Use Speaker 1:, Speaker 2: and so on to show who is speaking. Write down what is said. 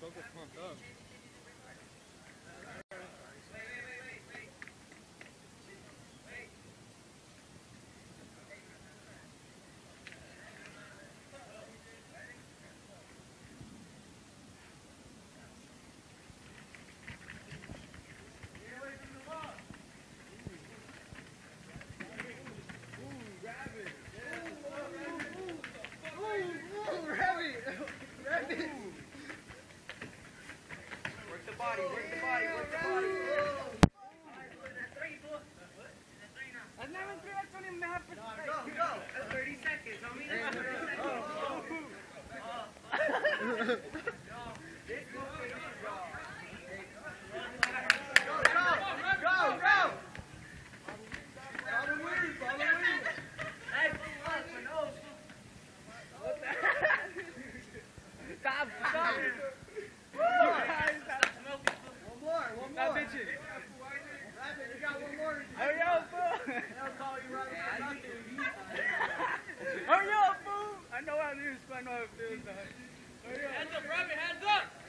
Speaker 1: they both get
Speaker 2: pumped up. Body, work the body, work the body.
Speaker 1: That's not even three, that's only a half a
Speaker 2: Go, go. 30 seconds, homie. 30 seconds. Oh. Go, go, go. Follow the lead, follow the lead. Hey, for nose.
Speaker 1: Stop, stop.
Speaker 2: One more, one more.
Speaker 1: Hurry up, fool.
Speaker 2: Call you.
Speaker 1: I know how it is, but I know how it feels. Hurry up.
Speaker 2: Hands up. Oh!